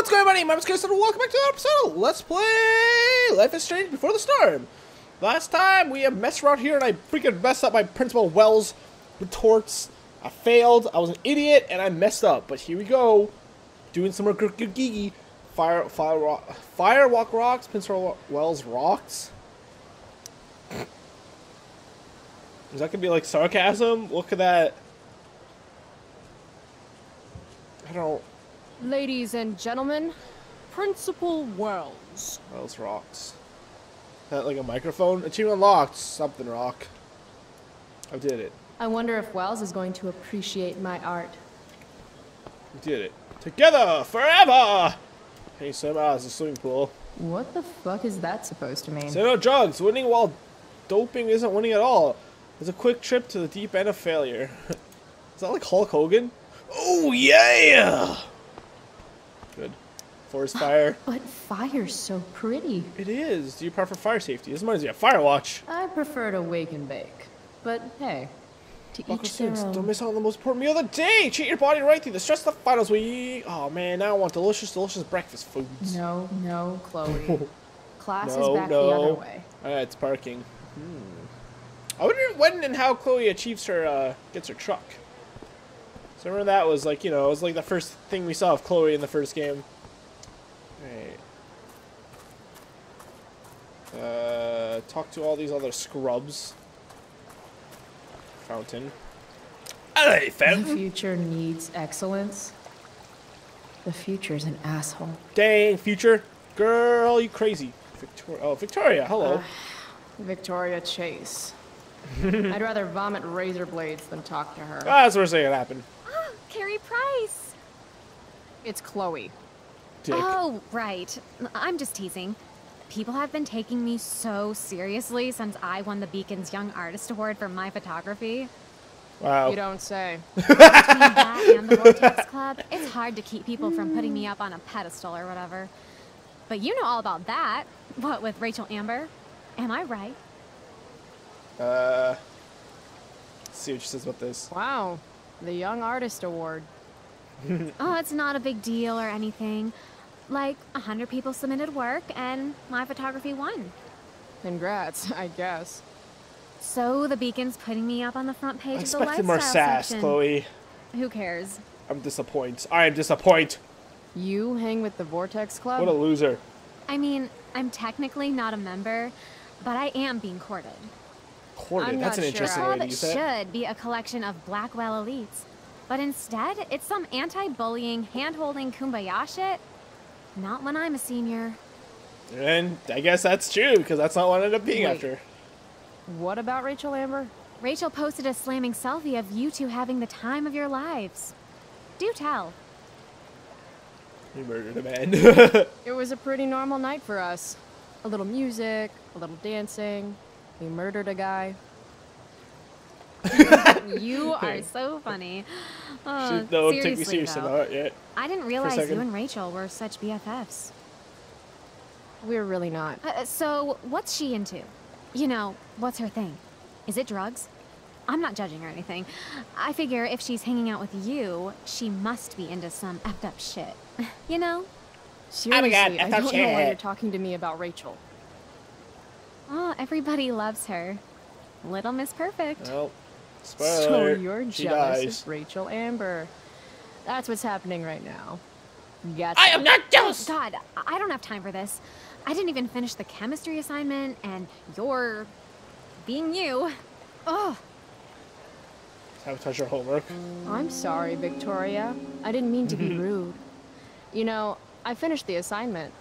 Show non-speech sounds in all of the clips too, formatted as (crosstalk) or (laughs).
What's going on, my name is Chris, and welcome back to another episode Let's Play Life is Strange Before the Storm. Last time, we messed around here, and I freaking messed up my Principal Wells retorts. I failed, I was an idiot, and I messed up. But here we go, doing some more gigi. Fire, fire, rock, Firewalk rocks, Principal Wells rocks. Is that gonna be like sarcasm? Look at that. I don't. Ladies and gentlemen, Principal Wells. Wells rocks. Is that like a microphone? Achievement unlocked. Something rock. I did it. I wonder if Wells is going to appreciate my art. We did it. Together forever! Hey, somehow ah, it's a swimming pool. What the fuck is that supposed to mean? So no drugs. Winning while doping isn't winning at all. It's a quick trip to the deep end of failure. (laughs) is that like Hulk Hogan? Oh yeah! Forest fire. (laughs) But fire's so pretty. it is. Do you prefer fire safety? This reminds me of Firewatch. I prefer to wake and bake. But hey, to Buckle each their suits. Don't miss out on the most important meal of the day. Treat your body right through the stress of the finals week. Oh man, now I want delicious, delicious breakfast foods. No, no, Chloe. (laughs) Class No, is back no. the other way. Alright, it's parking. Hmm. I wonder when and how Chloe achieves her, uh, gets her truck. So remember that was like, you know, it was like the first thing we saw of Chloe in the first game. Alright. Uh, talk to all these other scrubs. Fountain. Hey, The fountain! future needs excellence. The future's an asshole. Dang, future. Girl, you crazy. Victoria. Oh, Victoria, hello. Victoria Chase. (laughs) I'd rather vomit razor blades than talk to her. ah, that's the worst thing that happened. Carrie Price. It's Chloe. Dick. Oh, right. I'm just teasing. People have been taking me so seriously since I won the Beacon's Young Artist Award for my photography. wow. You don't say. (laughs) Between that and the Vortex Club, it's hard to keep people from putting me up on a pedestal or whatever. But you know all about that. What with Rachel Amber? Am I right? Uh, let's see what she says about this. Wow, the Young Artist Award. (laughs) Oh, it's not a big deal or anything. Like, a hundred people submitted work, and my photography won. Congrats, I guess. So the Beacon's putting me up on the front I page of the expected lifestyle more sass, section. Chloe. Who cares? I'm disappointed. I am disappointed. You hang with the Vortex Club? What a loser. I mean, I'm technically not a member, but I am being courted. Courted. I'm That's an not sure interesting I- way Club to use that. should be a collection of Blackwell elites, but instead, it's some anti-bullying, hand-holding kumbaya shit. Not when I'm a senior. And I guess that's true because that's not what I ended up being Wait. after. What about Rachel Amber? Rachel posted a slamming selfie of you two having the time of your lives. Do tell. You murdered a man. (laughs) It was a pretty normal night for us. A little music, a little dancing. We murdered a guy. (laughs) You are so funny. she, Uh, no, take me seriously, seriously though, not yet. I didn't realize you and Rachel were such BFFs. We're really not. Uh, so, what's she into? You know, what's her thing? Is it drugs? I'm not judging or anything. I figure if she's hanging out with you, she must be into some effed up shit. (laughs) you know? Seriously, God, I I thought don't she know why you're talking to me about Rachel. Oh, everybody loves her. Little Miss Perfect. Well, spoiler so alert, you're she jealous dies. of Rachel Amber. That's what's happening right now. Gotcha. I am not jealous! Oh, God, I I don't have time for this. I didn't even finish the chemistry assignment, and you're being you. Oh, Sabotage her homework. I'm sorry, Victoria. I didn't mean to be (laughs) rude. You know, I finished the assignment.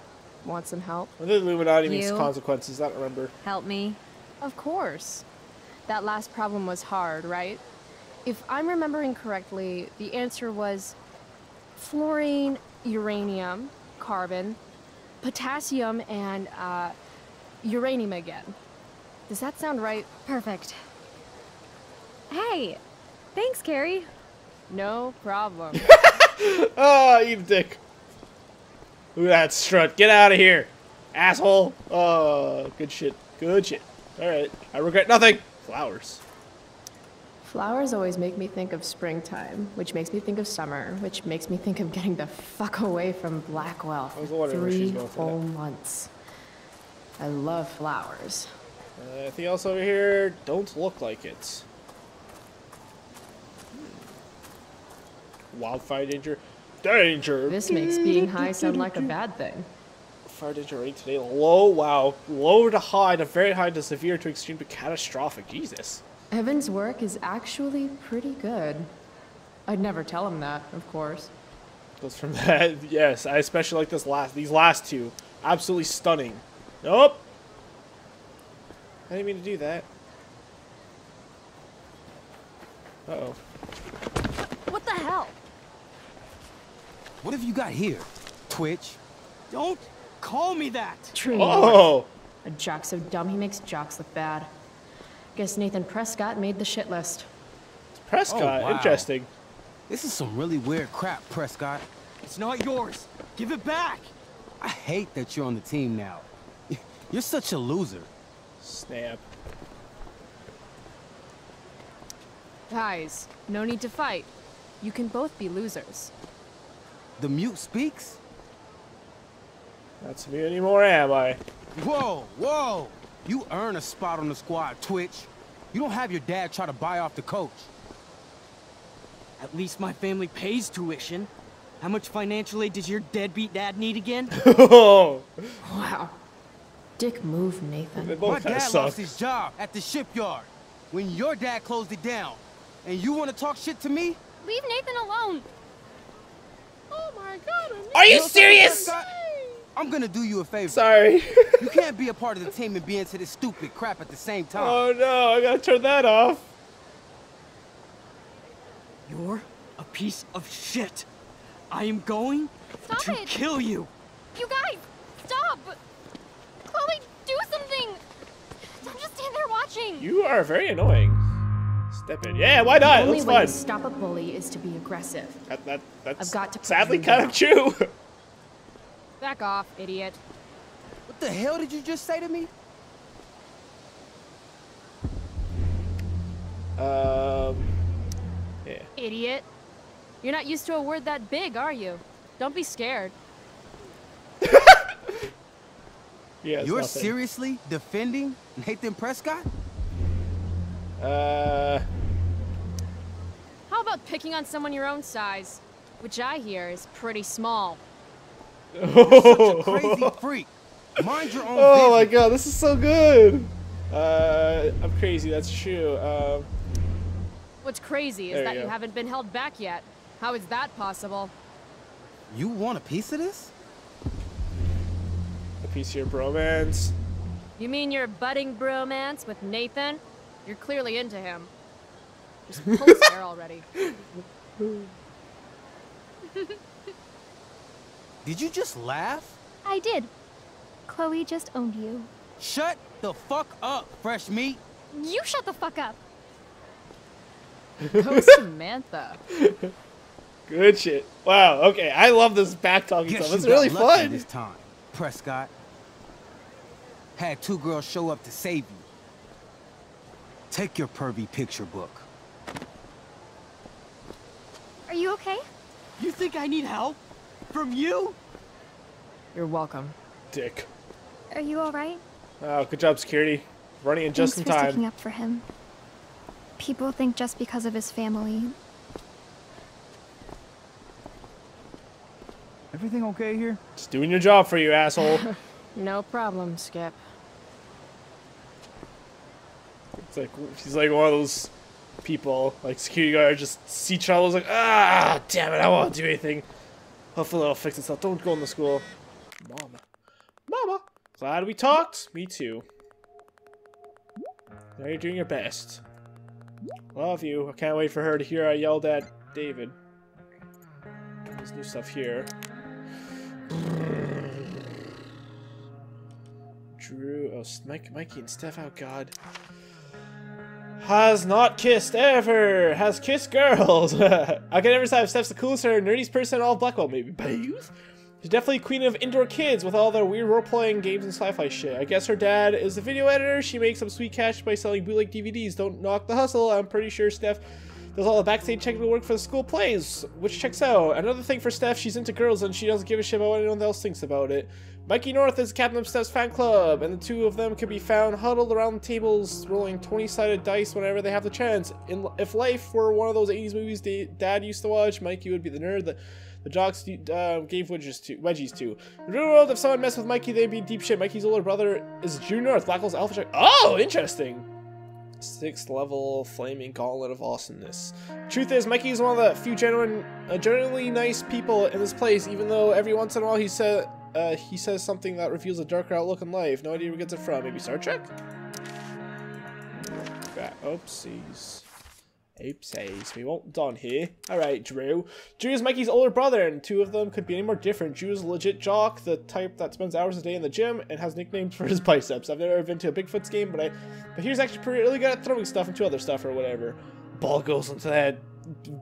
Want some help? When the Illuminati means consequences, I don't remember. help me. Of course. That last problem was hard, right? If I'm remembering correctly, the answer was fluorine, uranium, carbon, potassium, and uh, uranium again. Does that sound right? Perfect. Hey, thanks, Carrie. No problem. (laughs) Ah, eat a dick. Look at that strut. Get out of here, asshole. Oh, good shit. Good shit. All right. I regret nothing. Flowers. Flowers always make me think of springtime, which makes me think of summer, which makes me think of getting the fuck away from Blackwell for wondering she's three going for whole months. I love flowers. Uh, anything else over here? Don't look like it. Wildfire danger. Danger! This makes being high sound like a bad thing. Fire danger rate today low. Wow. Low to high to very high to severe to extreme to catastrophic. Jesus. Evan's work is actually pretty good. I'd never tell him that, of course. Goes from (laughs) that. Yes, I especially like this last. These last two, absolutely stunning. Nope. I didn't mean to do that. Uh oh. What the hell? What have you got here? Twitch? Don't call me that. True. Oh. A jock so dumb he makes jocks look bad. Guess Nathan Prescott made the shit list. Prescott. Oh, wow. Interesting. This is some really weird crap, Prescott. It's not yours. Give it back. I hate that you're on the team now. (laughs) You're such a loser. Snap. Guys, no need to fight. You can both be losers. The mute speaks? Not to me anymore, am I? Whoa, whoa! You earn a spot on the squad, Twitch. You don't have your dad try to buy off the coach. At least my family pays tuition. How much financial aid does your deadbeat dad need again? Oh. (laughs) Wow. Dick move, Nathan. My both kind of dad suck. lost his job at the shipyard when your dad closed it down. And you want to talk shit to me? Leave Nathan alone. Oh my god, Are you know serious? Prescott? I'm gonna do you a favor. Sorry. You can't be a part of the team and be into this stupid crap at the same time. oh no, I gotta turn that off. You're a piece of shit. I am going Stop to it. kill you. You guys, stop. Chloe, do something. Don't just stand there watching. You are very annoying. Step in. Yeah, why not? The only That's way fun. to stop a bully is to be aggressive. That, that, that's I've got to put sadly you kind down. of true. (laughs) Back off, idiot. What the hell did you just say to me? um, yeah. Idiot. You're not used to a word that big, are you? Don't be scared. (laughs) Yeah, You're nothing. seriously defending Nathan Prescott? Uh, How about picking on someone your own size? Which I hear is pretty small. Such a (laughs) crazy freak. Mind your own oh my god, this is so good. Uh, I'm crazy. That's true. Um, What's crazy is There you that you haven't been held back yet. How is that possible? You want a piece of this? a piece of your bromance. You mean your budding bromance with Nathan? You're clearly into him. Just pull his hair already. (laughs) (laughs) Did you just laugh? I did. Chloe just owned you. Shut the fuck up, fresh meat. You shut the fuck up. Go Samantha. Good shit. Wow. Okay, I love this back talking Guess stuff. It's really fun. this time, Prescott. Had two girls show up to save you. Take your pervy picture book. Are you okay? You think I need help? From you? You're welcome. Dick. Are you alright? Wow. Good job, security. Running in just Thanks in for time. sticking up for him. People think just because of his family. Everything okay here? Just doing your job for you, asshole. (laughs) No problem, Skip. It's like she's like one of those people, like security guard, just see trouble, like ah, damn it, I won't do anything. Hopefully it'll fix itself. Don't go in the school, mama, mama. Glad we talked. Me too. Now you're doing your best. Love you. I can't wait for her to hear I yelled at David. There's new stuff here. Drew, oh, Mike, Mikey and Steph. Oh God. Has not kissed ever. Has kissed girls. (laughs) I can never say if Steph's the coolest or nerdiest person in all of Blackwell. Maybe both. She's definitely queen of indoor kids with all their weird role-playing games and sci-fi shit. I guess her dad is a video editor. She makes some sweet cash by selling bootleg DVDs. Don't knock the hustle. I'm pretty sure Steph does all the backstage technical work for the school plays, which checks out. Another thing for Steph, she's into girls and she doesn't give a shit about what anyone else thinks about it. Mikey North is captain of Steph's fan club, and the two of them can be found huddled around tables, rolling 20-sided dice whenever they have the chance. In, if life were one of those 80s movies Dad used to watch, Mikey would be the nerd that the jocks uh, gave wedges to, wedgies to. In the real world, if someone messed with Mikey, they'd be deep shit. Mikey's older brother is June North, Blackwell's Alpha Check. Oh, interesting. Sixth level flaming gauntlet of awesomeness. Truth is, Mikey is one of the few genuine, uh, generally nice people in this place. Even though every once in a while he said uh, he says something that reveals a darker outlook in life. No idea where he gets it from. Maybe Star Trek. Oopsies. Oopsies. We won't done here. Alright, Drew. Drew is Mikey's older brother, and two of them could be any more different. Drew is a legit jock, the type that spends hours a day in the gym and has nicknames for his (laughs) biceps. I've never been to a Bigfoot's game, but I but he's actually pretty really good at throwing stuff into other stuff or whatever. Ball goes into that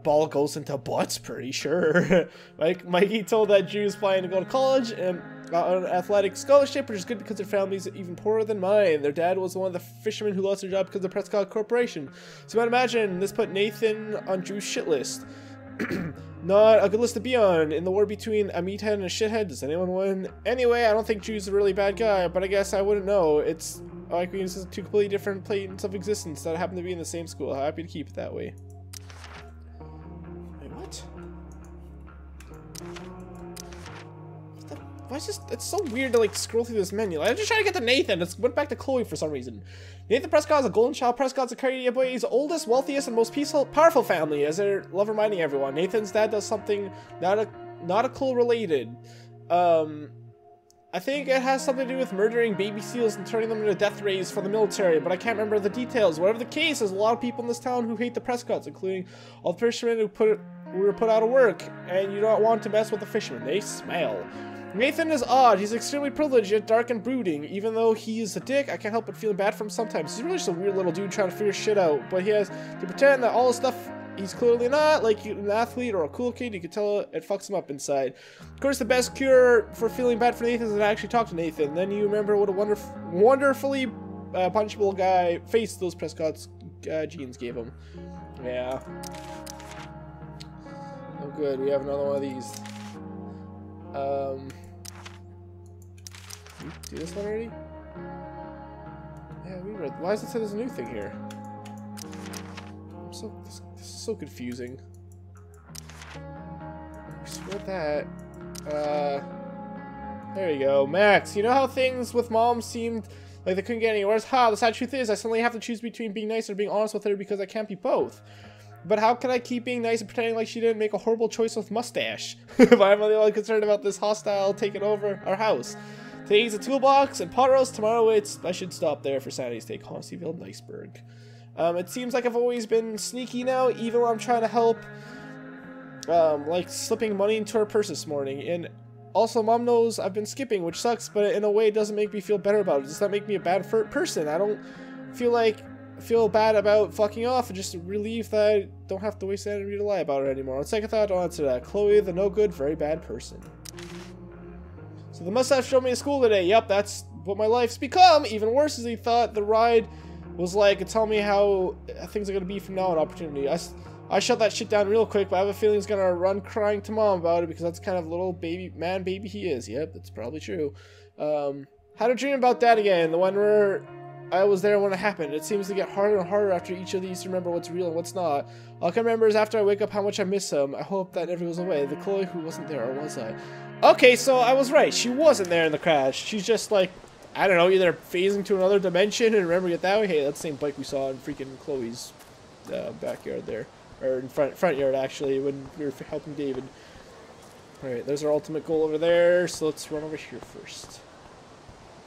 ball goes into butts, pretty sure. (laughs) like Mikey told that Drew's planning to go to college and got an athletic scholarship, which is good because their family's even poorer than mine. Their dad was one of the fishermen who lost their job because of the Prescott Corporation. So you might imagine this put Nathan on Drew's shit list. (clears throat) Not a good list to be on. In the war between a meathead and a shithead, does anyone win? Anyway, I don't think Drew's a really bad guy, but I guess I wouldn't know. It's like we use two completely different planes of existence that happen to be in the same school. Happy to keep it that way. Why is this? It's so weird to like scroll through this menu. Like, I'm just trying to get to Nathan. It went back to Chloe for some reason. Nathan Prescott is a golden child. Prescott's Arcadia Bay's oldest, wealthiest, and most peaceful, powerful family. As they love reminding everyone, Nathan's dad does something not a not a cool related. Um, I think it has something to do with murdering baby seals and turning them into death rays for the military, but I can't remember the details. Whatever the case, there's a lot of people in this town who hate the Prescotts, including all the fishermen who put who were put out of work, and you don't want to mess with the fishermen. They smell. Nathan is odd. He's extremely privileged, yet dark and brooding. Even though he's a dick, I can't help but feeling bad for him sometimes. He's really just a weird little dude trying to figure shit out, but he has to pretend that all the stuff he's clearly not, like an athlete or a cool kid, you can tell it fucks him up inside. Of course, the best cure for feeling bad for Nathan is to actually talk to Nathan. Then you remember what a wonderf wonderfully uh, punchable guy face those Prescott's uh, genes gave him. Yeah. Oh good, we have another one of these. Um, we do this one already? Yeah, we read. Why does it say there's a new thing here? I'm so this, this is so confusing. Read that. Uh, there you go, Max. You know how things with mom seemed like they couldn't get any worse? Ha! The sad truth is, I suddenly have to choose between being nice or being honest with her because I can't be both. But how can I keep being nice and pretending like she didn't make a horrible choice with mustache? (laughs) if I'm only concerned about this hostile taking over our house? Today's a toolbox and pot roast. Tomorrow it's I should stop there for Saturday's take. Honeyfield, Niceberg. Um, it seems like I've always been sneaky now, even when I'm trying to help. Um, like slipping money into her purse this morning. And also, mom knows I've been skipping, which sucks, but in a way, it doesn't make me feel better about it. Does that make me a bad person? I don't feel like feel bad about fucking off and just relieved that I don't have to waste energy to lie about it anymore. On second thought, don't answer that. Chloe, the no good, very bad person. So the mustache showed me to school today. Yep, that's what my life's become. Even worse is he thought the ride was like, tell me how things are going to be from now on opportunity. I, I shut that shit down real quick, but I have a feeling he's going to run crying to mom about it because that's kind of a little baby, man baby he is. Yep, that's probably true. Um, had a dream about that again. The one where I was there when it happened. It seems to get harder and harder after each of these to remember what's real and what's not. All I can remember is after I wake up how much I miss him. I hope that never goes away. The Chloe who wasn't there, or was I? Okay, so I was right. She wasn't there in the crash. She's just like, I don't know, either phasing to another dimension and remembering it that way. Hey, that's the same bike we saw in freaking Chloe's uh, backyard there. Or in front, front yard, actually, when we were helping David. Alright, there's our ultimate goal over there, so let's run over here first.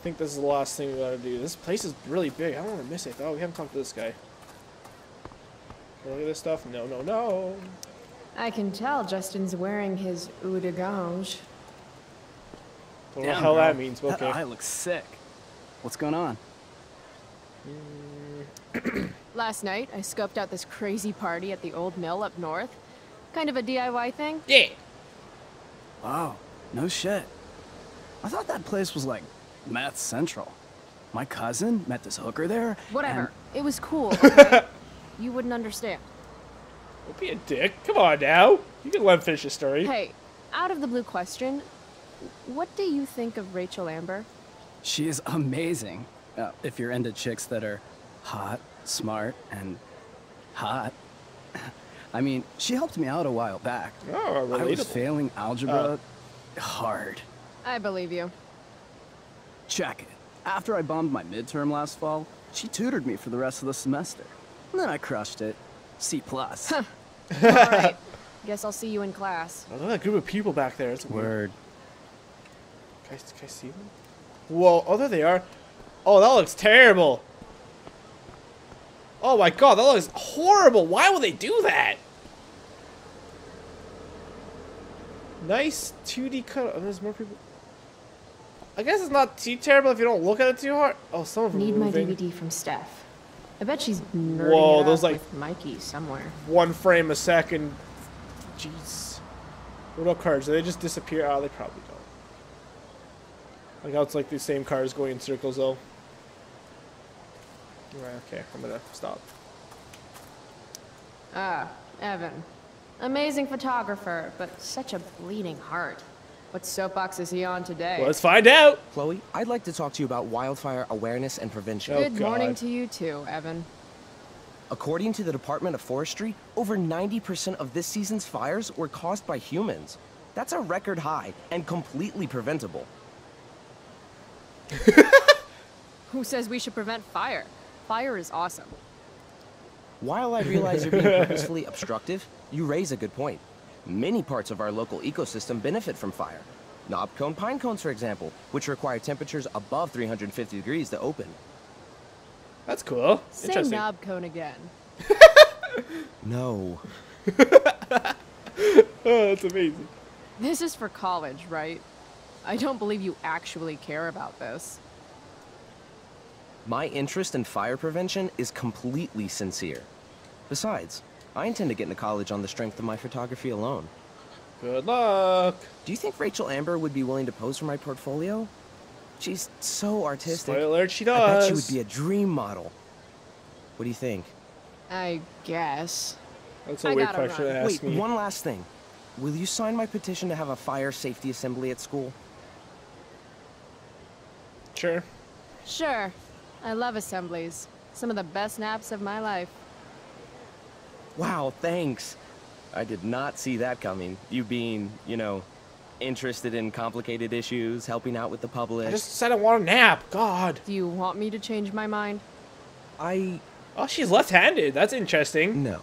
I think this is the last thing we gotta do. This place is really big. I don't want to miss it. Oh, we haven't talked to this guy. Look at this stuff. No, no, no. I can tell Justin's wearing his eau de ganja. Don't know how that means, but That okay. eye looks sick. What's going on? Mm. (clears throat) Last night, I scoped out this crazy party at the old mill up north. Kind of a DIY thing. Yeah. Wow. No shit. I thought that place was like meth central. My cousin met this hooker there. Whatever. and- It was cool. okay? (laughs) you wouldn't understand. Don't be a dick. Come on now. You can let him finish his story. Hey, out of the blue question, what do you think of Rachel Amber? She is amazing. Uh, if you're into chicks that are hot, smart, and hot. (laughs) I mean, she helped me out a while back. Oh, I was failing algebra hard. I believe you. Check it. After I bombed my midterm last fall, she tutored me for the rest of the semester. And then I crushed it. C plus. All right. (laughs) Guess I'll see you in class. Oh, look at that group of people back there. It's weird. Word. Can I, can I see them? Whoa, oh, there they are. Oh, that looks terrible. Oh my god, that looks horrible. Why would they do that? Nice 2D cut. Oh, there's more people. I guess it's not too terrible if you don't look at it too hard. Oh, some of them Need are my. DVD from Steph. I bet she's nerding Whoa, those, like- Mikey somewhere. One frame a second. Jeez. What about cars? Do they just disappear? Oh, they probably don't. Like how it's like the same cars going in circles though. Right, okay, I'm gonna stop. Ah, Evan. Amazing photographer, but such a bleeding heart. What soapbox is he on today? Let's find out! Chloe, I'd like to talk to you about wildfire awareness and prevention. Oh, Good morning to you too, Evan. According to the Department of Forestry, over 90% of this season's fires were caused by humans. That's a record high and completely preventable. (laughs) Who says we should prevent fire? Fire is awesome. While I realize you're being purposefully obstructive, you raise a good point. Many parts of our local ecosystem benefit from fire. Knobcone pine cones, for example, which require temperatures above 350 degrees to open. That's cool. Say Interesting. knob cone again. (laughs) No. (laughs) Oh, that's amazing. This is for college, right? I don't believe you actually care about this. My interest in fire prevention is completely sincere. Besides, I intend to get into college on the strength of my photography alone. Good luck. Do you think Rachel Amber would be willing to pose for my portfolio? She's so artistic. Spoiler alert, she does! I bet she would be a dream model. What do you think? I guess. That's a I weird question run. to ask Wait, me. one last thing. Will you sign my petition to have a fire safety assembly at school? Sure. Sure. I love assemblies. Some of the best naps of my life. Wow, thanks. I did not see that coming. You being, you know, interested in complicated issues, helping out with the public. I just said I want a nap. God. Do you want me to change my mind? I. Oh, she's left-handed. That's interesting. No.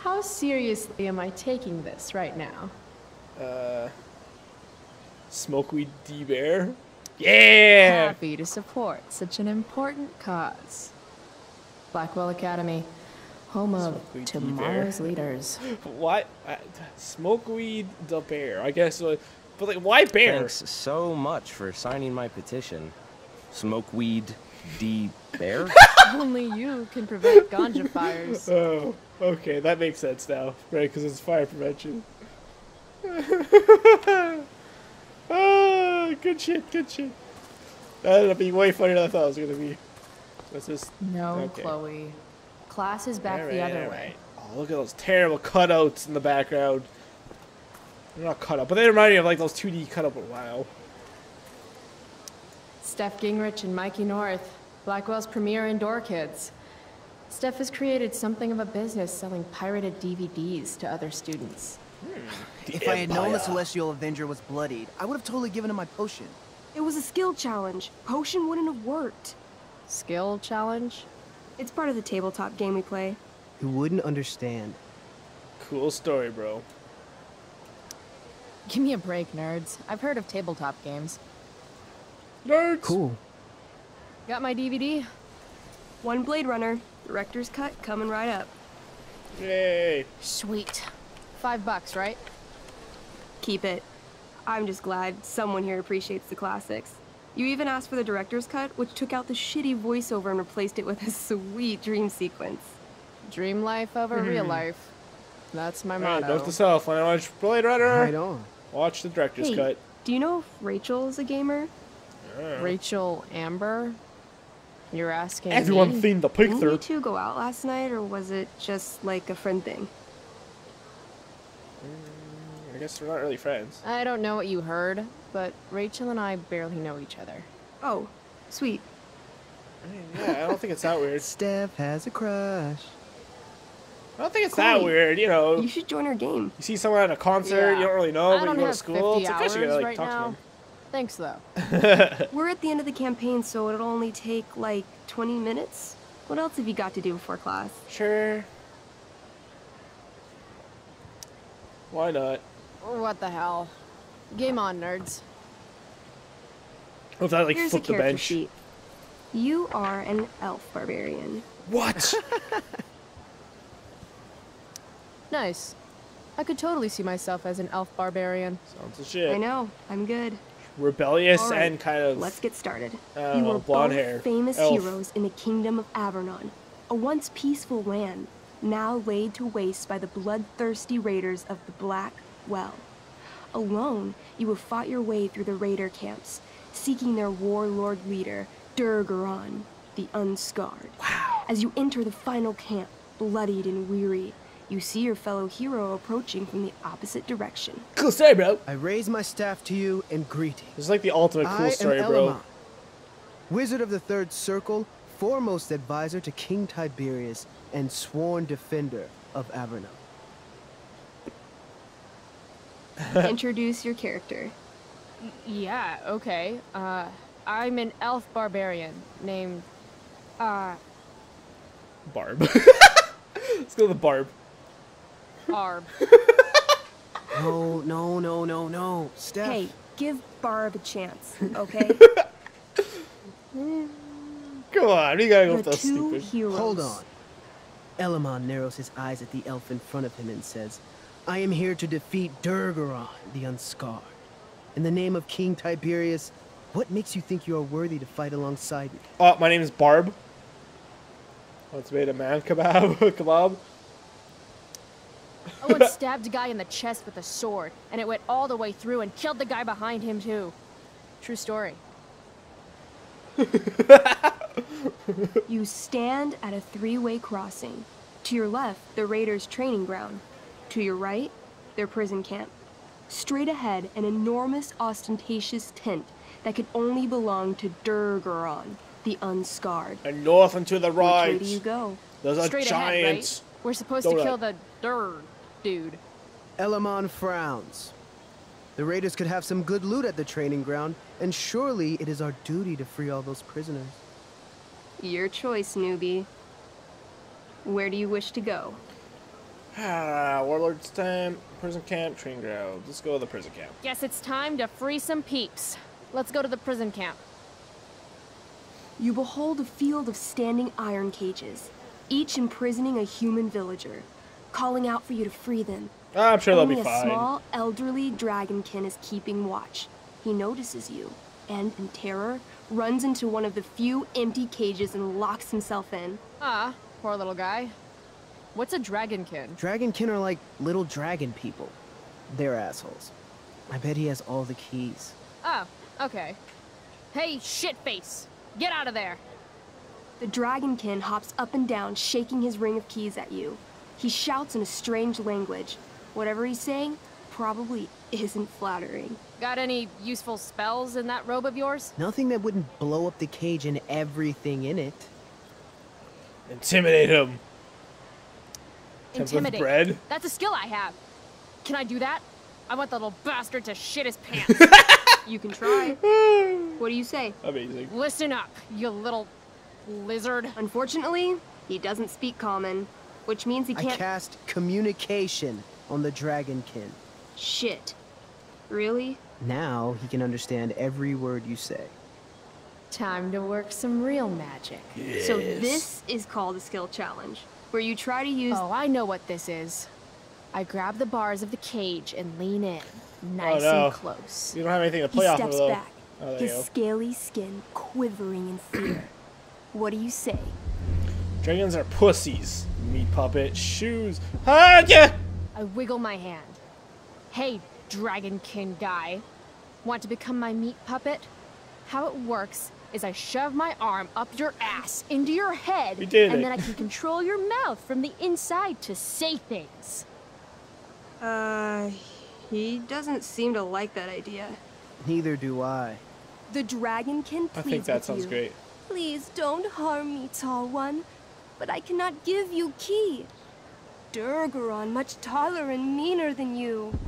How seriously am I taking this right now? Uh, Smokeweed D Bear. Yeah. Happy to support such an important cause. Blackwell Academy, home of Smokeweed tomorrow's leaders. (laughs) What? Uh, Smokeweed the bear. I guess. Uh, but like, why bear? Thanks so much for signing my petition. Smokeweed D. Bear? (laughs) Only you can prevent ganja (laughs) fires. Oh, okay, that makes sense now, right? Because it's fire prevention. Ah, good shit, good shit. That ended up being way funnier than I thought it was gonna be. What's this? No, Okay. Chloe. Class is back the other alright. way. Oh, look at those terrible cutouts in the background. They're not cut up, but they remind me of like those 2D cut up. Wow. Steph Gingrich and Mikey North, Blackwell's premier indoor kids. Steph has created something of a business selling pirated DVDs to other students. If I had known the Celestial Avenger was bloodied, I would have totally given him my potion. It was a skill challenge. Potion wouldn't have worked. Skill challenge? It's part of the tabletop game we play. Who wouldn't understand? Cool story, bro. Give me a break, nerds. I've heard of tabletop games. Nerds. Cool. Got my DVD? One Blade Runner, director's cut coming right up. Yay. Sweet. Five bucks, right? Keep it. I'm just glad someone here appreciates the classics. You even asked for the director's cut, which took out the shitty voiceover and replaced it with a (laughs) sweet dream sequence. Dream life over real hmm. life. That's my Alright, motto. note to self when I watch Blade Runner. Right on. Watch the director's Hey, cut. do you know if Rachel is a gamer? Rachel Amber? You're asking Everyone me? themed the Didn't you two go out last night, or was it just like a friend thing? Mm, I guess we're not really friends. I don't know what you heard, but Rachel and I barely know each other. Oh, sweet. I mean, yeah, I don't think it's that weird. (laughs) Steph has a crush. I don't think it's that weird. You know, You you should join our game. You see someone at a concert, Yeah. you don't really know, I but don't you go to school. 50 It's like, actually, you hours gotta, like, right talk now. to them. Thanks, though. (laughs) We're at the end of the campaign, so it'll only take like 20 minutes. What else have you got to do before class? Sure. Why not? What the hell? Game on, nerds. What if I like Here's a flip the character bench? sheet. You are an elf barbarian. What? (laughs) Nice. I could totally see myself as an elf barbarian. Sounds of I know, I'm good. Rebellious All right, and kind of. Let's get started. I you don't know, were blonde both hair. famous Elf. heroes in the kingdom of Avernus, a once peaceful land, now laid to waste by the bloodthirsty raiders of the Black Well. Alone, you have fought your way through the raider camps, seeking their warlord leader, Durgaron, the Unscarred. Wow. As you enter the final camp, bloodied and weary, you see your fellow hero approaching from the opposite direction. Cool story, bro. I raise my staff to you in greeting. This is like the ultimate cool I story, am bro. Elamon, Wizard of the Third Circle, foremost advisor to King Tiberius, and sworn defender of Avernus. (laughs) Introduce your character. Yeah, okay. Uh, I'm an elf barbarian named, uh, Barb. (laughs) Let's go with Barb. Arb. (laughs) No, no, no, no, no. Steph. Hey, give Barb a chance, okay? Come on, we gotta go with those stupid. heroes. Hold on. Elamon narrows his eyes at the elf in front of him and says, I am here to defeat Durgaron, the Unscarred. In the name of King Tiberius, what makes you think you are worthy to fight alongside me? Oh, my name is Barb. Let's made a man kebab. (laughs) kebab. Oh, I once (laughs) stabbed a guy in the chest with a sword, and it went all the way through and killed the guy behind him, too. True story. (laughs) You stand at a three-way crossing. To your left, the Raiders' training ground. To your right, their prison camp. Straight ahead, an enormous, ostentatious tent that could only belong to Durgaron, the Unscarred. And north and to the Which way do you go? There's a Straight giant. ahead, right? We're supposed Go to right. kill the dirt dude. Elamon frowns. The raiders could have some good loot at the training ground, and surely it is our duty to free all those prisoners. Your choice, newbie. Where do you wish to go? Ah, (sighs) Warlord's time. Prison camp, training ground. Let's go to the prison camp. Guess it's time to free some peeps. Let's go to the prison camp. You behold a field of standing iron cages, each imprisoning a human villager, calling out for you to free them. Ah, I'm sure they'll Only be a fine. small, elderly dragonkin is keeping watch. He notices you, and in terror, runs into one of the few empty cages and locks himself in. Ah, poor little guy. What's a dragonkin? Dragonkin are like little dragon people. They're assholes. I bet he has all the keys. Oh, okay. Hey, shitface! Get out of there! The dragonkin hops up and down, shaking his ring of keys at you. He shouts in a strange language. Whatever he's saying probably isn't flattering. Got any useful spells in that robe of yours? Nothing that wouldn't blow up the cage and everything in it. Intimidate him. Intimidate. bread. That's a skill I have. Can I do that? I want the little bastard to shit his pants. (laughs) You can try. what do you say? Amazing. Listen up, you little lizard. Unfortunately, he doesn't speak common, which means he can't. I cast communication on the dragonkin. Shit. Really? Now he can understand every word you say. Time to work some real magic. So this is called a skill challenge, where you try to use. Oh, I know what this is. I grab the bars of the cage and lean in, nice no. and close. You don't have anything to he play off of steps though. back, Oh, his scaly skin quivering in fear. (clears throat) what do you say? Dragons are pussies. Meat puppet shoes. Ah, yeah. I wiggle my hand. Hey, dragonkin guy. Want to become my meat puppet? How it works is I shove my arm up your ass into your head, We did and it. then I can control your mouth from the inside to say things. Uh, he doesn't seem to like that idea. Neither do I. The dragonkin I think that with sounds you. great. Please don't harm me, tall one. But I cannot give you key. Durgaron much taller and meaner than you.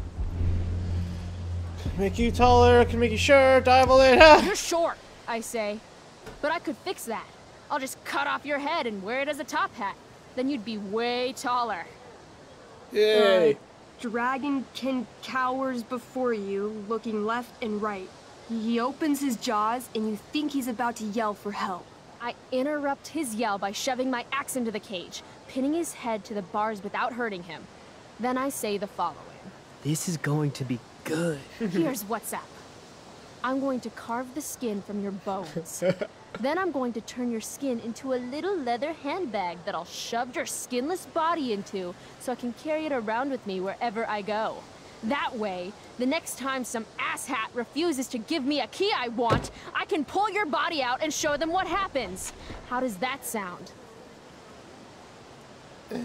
Make you taller, can make you short, dive all in. Ah! You're short, I say. But I could fix that. I'll just cut off your head and wear it as a top hat. Then you'd be way taller. Yay. Dragonkin cowers before you, looking left and right. He opens his jaws, and you think he's about to yell for help. I interrupt his yell by shoving my axe into the cage, pinning his head to the bars without hurting him. Then I say the following. This is going to be good. Here's what's up. I'm going to carve the skin from your bones. (laughs) then I'm going to turn your skin into a little leather handbag that I'll shove your skinless body into so I can carry it around with me wherever I go. That way, the next time some asshat refuses to give me a key I want, I can pull your body out and show them what happens. How does that sound?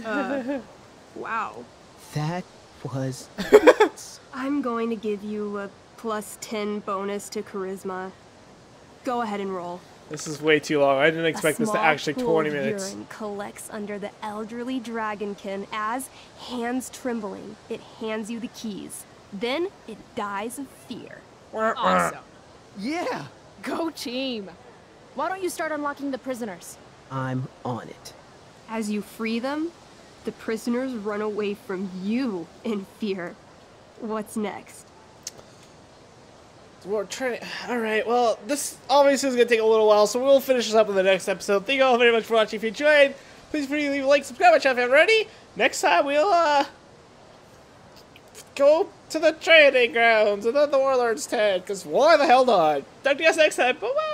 Uh, (laughs) wow. That was (laughs) I'm going to give you a plus 10 bonus to charisma. Go ahead and roll. This is way too long. I didn't expect this to small actually pool 20 of minutes. Urine collects under the elderly dragonkin as, hands trembling, it hands you the keys. Then it dies of fear. Awesome. Yeah. Go team. Why don't you start unlocking the prisoners? I'm on it. As you free them, the prisoners run away from you in fear. What's next? We're trying. All right. Well, this obviously is gonna take a little while, so we'll finish this up in the next episode. Thank you all very much for watching. If you enjoyed, please free to leave a like, subscribe if you haven't already. Next time we'll uh go to the training grounds and then the warlord's tent. Cause why the hell not? Talk to you guys next time. Bye bye.